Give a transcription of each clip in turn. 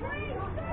Three, three.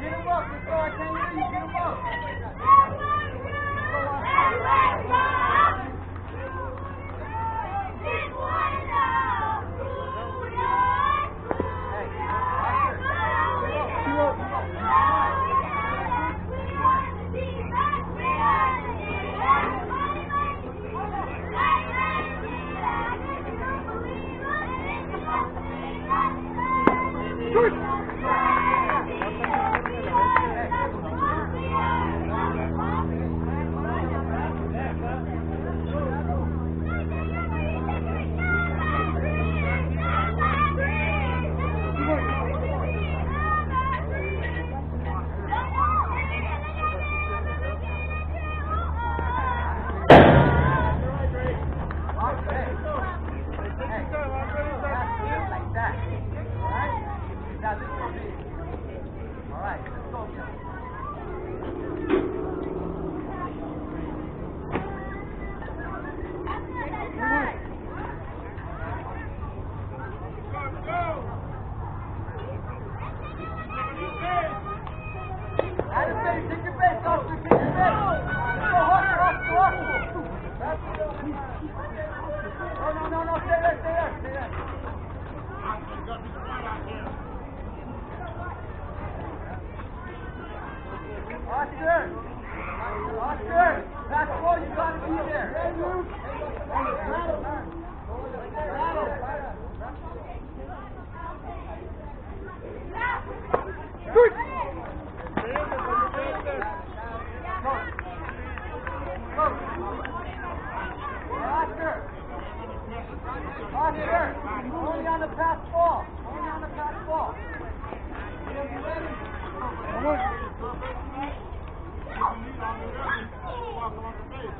Get him up. Let's go. I can't hear you. Get him up. That's you gotta be there. Good! Go. Oscar! Oscar! Only on the pass ball. Only on the pass ball. Good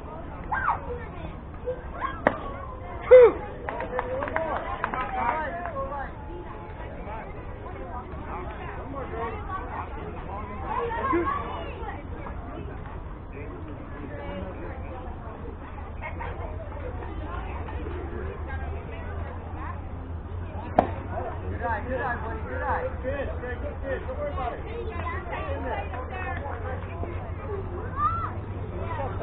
eye, good eye, buddy, good eye. Good eye, good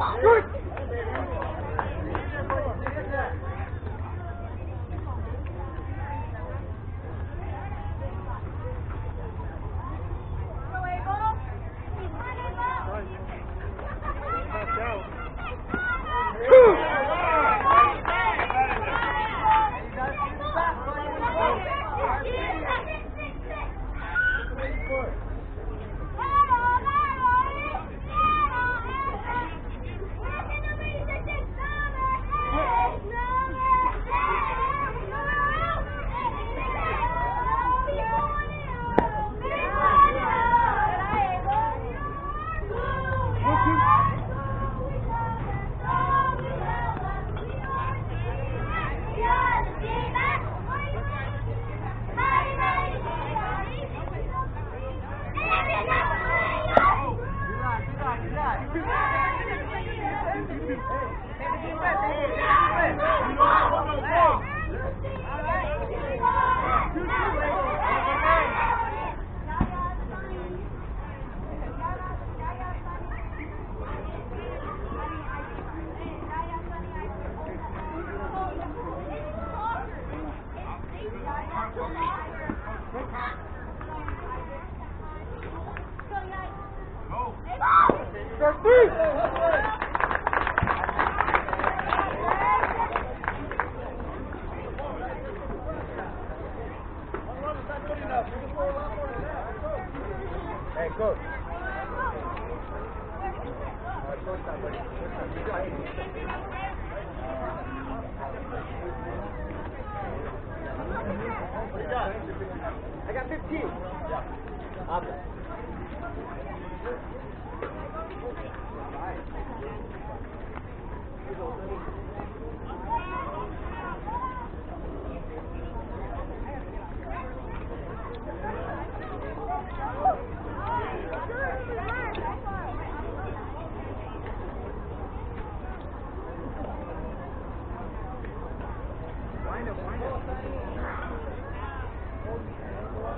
eye. Hey, coach. I got 15. Yeah. Okay.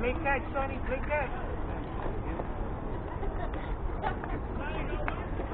Play catch, Sonny, play catch.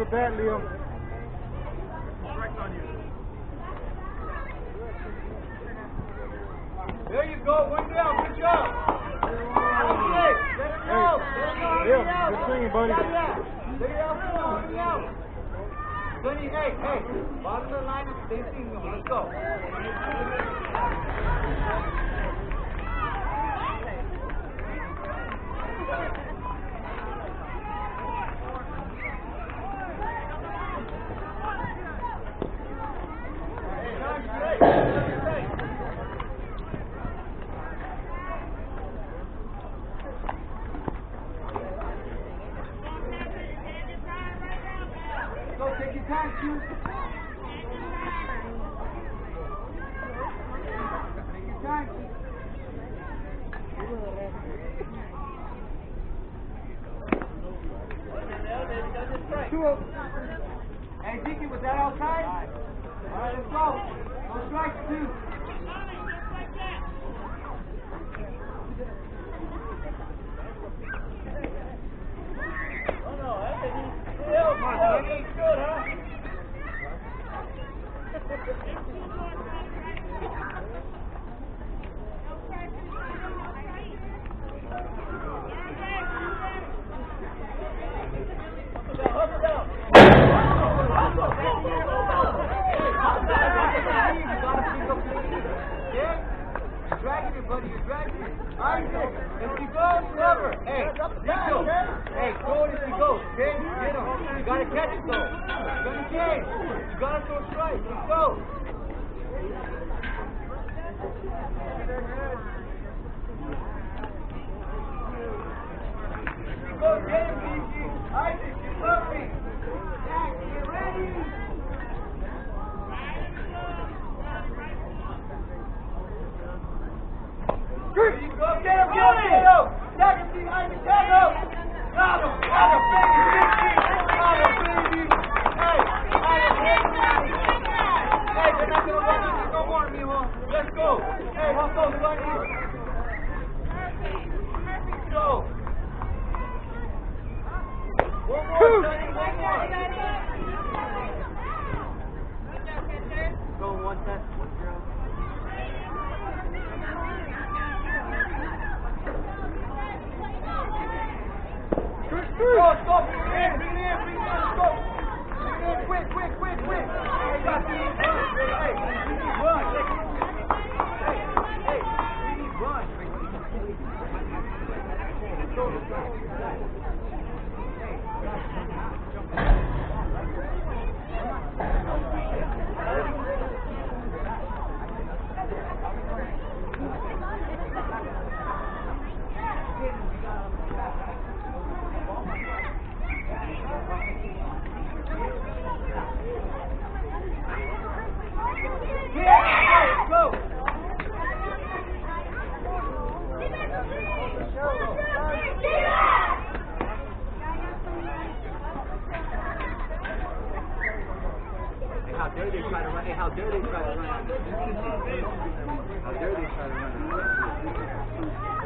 the bat, Leo. There you go. One down. Good job. Let know. Let him know. Leo, Let him know. good swinging, buddy. Let it out. Let it out. Let it out. Sonny, hey, hey. Bottom of the line is same thing. Let's go. Go Hey, Zeke, was that outside? All right, let's go. No strikes, two. Come on, Sonny. Good, huh? Dragging it, buddy. You're dragging it. Isaac, if he goes, cover. Hey, Rico. Hey, throw it if he goes. Okay? Get him. You gotta catch it, though. You're gonna change. You gotta throw strikes. Let's go. Go get him, BG. Isaac, you love me. Jack, get ready. There you go. Get him, get him, get him. Tag him, Steve Isaac, tag him. Got him, got him, baby. Got him, baby. Hey, Isaac, hey, hey, they're not gonna run you no more, mijo. Let's go. Hey, let's go, Sonny. Go. One more, one more. Go one set, one zero. Go, let's go. Bring it in, bring it in, bring it in, let's go. Bring it in, quick, quick, quick, quick. Hey, got to need run. Hey, we need run. Hey, hey, we need run. Let's go, let's go. Yeah, go, go. Hey, how dare they try to run? Hey, how dare they try to run? How dare they try to run?